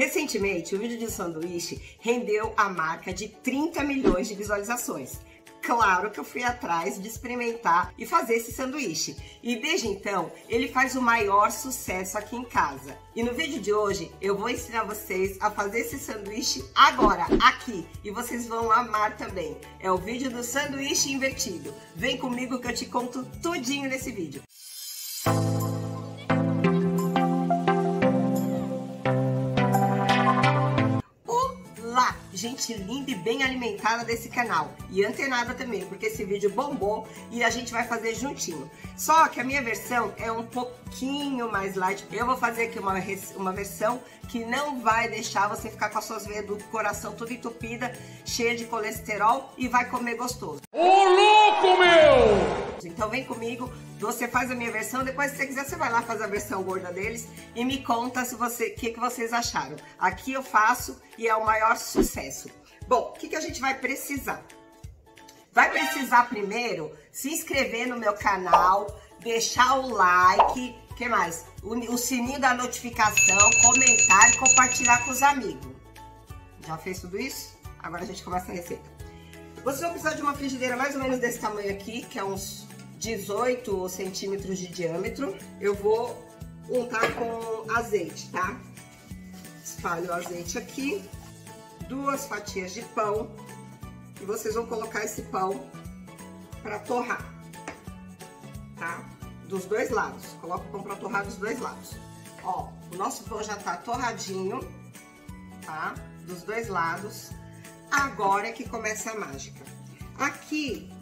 Recentemente, o vídeo de sanduíche rendeu a marca de 30 milhões de visualizações. Claro que eu fui atrás de experimentar e fazer esse sanduíche. E desde então, ele faz o maior sucesso aqui em casa. E no vídeo de hoje, eu vou ensinar vocês a fazer esse sanduíche agora, aqui. E vocês vão amar também. É o vídeo do sanduíche invertido. Vem comigo que eu te conto tudinho nesse vídeo. Gente linda e bem alimentada desse canal. E antenada também, porque esse vídeo bombou e a gente vai fazer juntinho. Só que a minha versão é um pouquinho mais light. Eu vou fazer aqui uma, uma versão que não vai deixar você ficar com as suas veias do coração toda entupida, cheia de colesterol e vai comer gostoso. Ô louco, meu! Então vem comigo, você faz a minha versão, depois se você quiser você vai lá fazer a versão gorda deles e me conta se você, o que, que vocês acharam. Aqui eu faço e é o maior sucesso. Bom, o que, que a gente vai precisar? Vai precisar primeiro se inscrever no meu canal, deixar o like, que mais? O, o sininho da notificação, comentar e compartilhar com os amigos. Já fez tudo isso? Agora a gente começa a receita. Vocês vão precisar de uma frigideira mais ou menos desse tamanho aqui, que é uns 18 centímetros de diâmetro. Eu vou untar com azeite, tá? Espalho o azeite aqui, duas fatias de pão e vocês vão colocar esse pão para torrar, tá? Dos dois lados. Coloca o pão para torrar dos dois lados. Ó, o nosso pão já tá torradinho, tá? Dos dois lados. Agora é que começa a mágica. Aqui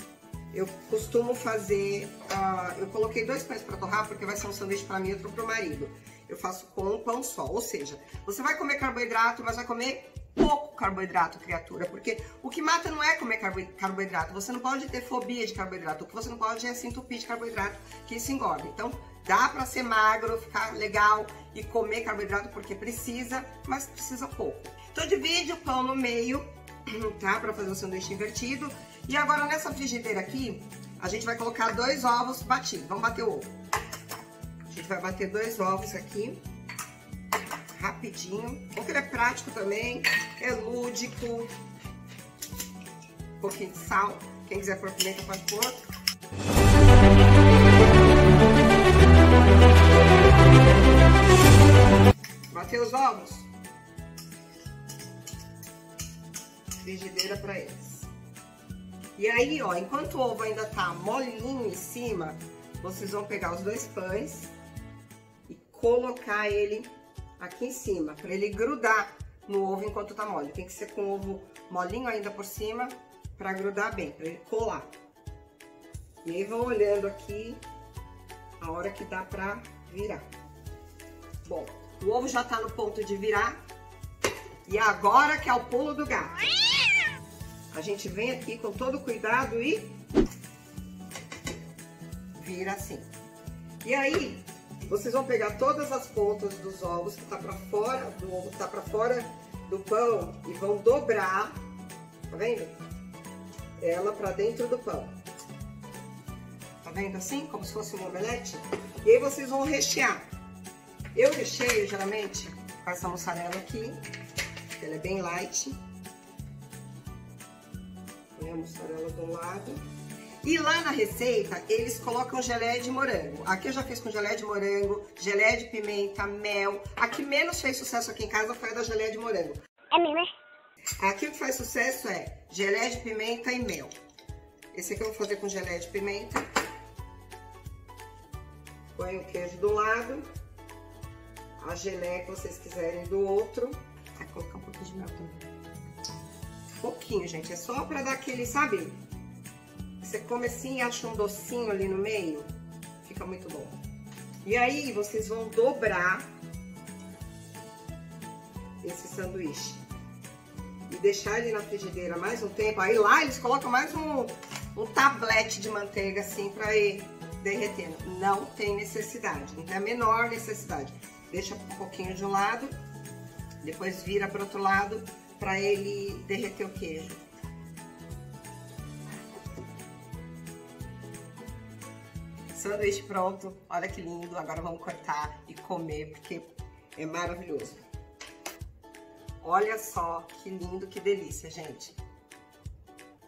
eu costumo fazer, uh, eu coloquei dois pães para torrar porque vai ser um sanduíche para mim e outro para o marido. Eu faço com um pão só, ou seja, você vai comer carboidrato, mas vai comer pouco carboidrato, criatura, porque o que mata não é comer carboidrato, você não pode ter fobia de carboidrato, o que você não pode é se entupir de carboidrato, que isso engorda. Então, dá para ser magro, ficar legal e comer carboidrato porque precisa, mas precisa pouco. Então, divide o pão no meio, tá? Para fazer o sanduíche invertido. E agora nessa frigideira aqui, a gente vai colocar dois ovos batidos. Vamos bater o ovo. A gente vai bater dois ovos aqui, rapidinho. Porque ele é prático também, é lúdico. Um pouquinho de sal. Quem quiser pôr pimenta pode pôr. Bater os ovos. Frigideira para eles. E aí, ó, enquanto o ovo ainda tá molinho em cima, vocês vão pegar os dois pães e colocar ele aqui em cima, para ele grudar no ovo enquanto tá mole. Tem que ser com o ovo molinho ainda por cima, para grudar bem, para ele colar. E aí vão olhando aqui a hora que dá pra virar. Bom, o ovo já tá no ponto de virar. E agora que é o pulo do gato. A gente vem aqui com todo cuidado e vira assim. E aí, vocês vão pegar todas as pontas dos ovos que tá para fora, do ovo tá para fora do pão e vão dobrar, tá vendo? Ela para dentro do pão. Tá vendo assim? Como se fosse um omelete? E aí vocês vão rechear. Eu recheio geralmente com essa mussarela aqui, ela é bem light né, mussarela do lado. E lá na receita, eles colocam geleia de morango. Aqui eu já fiz com geleia de morango, geleia de pimenta, mel. A que menos fez sucesso aqui em casa foi a da geleia de morango. É mesmo, é? Aqui o que faz sucesso é geleia de pimenta e mel. Esse aqui eu vou fazer com geleia de pimenta. Põe o queijo do lado. A geleia que vocês quiserem do outro. Vai colocar um pouquinho de mel também. Pouquinho, gente. É só pra dar aquele, sabe? Você come assim e acha um docinho ali no meio. Fica muito bom. E aí, vocês vão dobrar esse sanduíche. E deixar ele na frigideira mais um tempo. Aí lá eles colocam mais um, um tablete de manteiga assim pra ir derretendo. Não tem necessidade, não tem a menor necessidade. Deixa um pouquinho de um lado, depois vira para outro lado para ele derreter o queijo. Sanduíche pronto, olha que lindo. Agora vamos cortar e comer porque é maravilhoso. Olha só que lindo, que delícia, gente.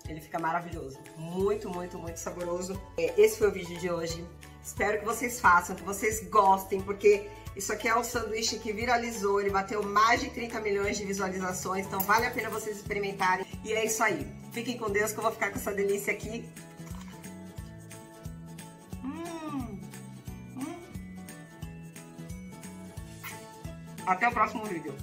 Ele fica maravilhoso. Muito, muito, muito saboroso. É, esse foi o vídeo de hoje. Espero que vocês façam, que vocês gostem, porque isso aqui é um sanduíche que viralizou, ele bateu mais de 30 milhões de visualizações, então vale a pena vocês experimentarem. E é isso aí. Fiquem com Deus que eu vou ficar com essa delícia aqui. Hum, hum. Até o próximo vídeo.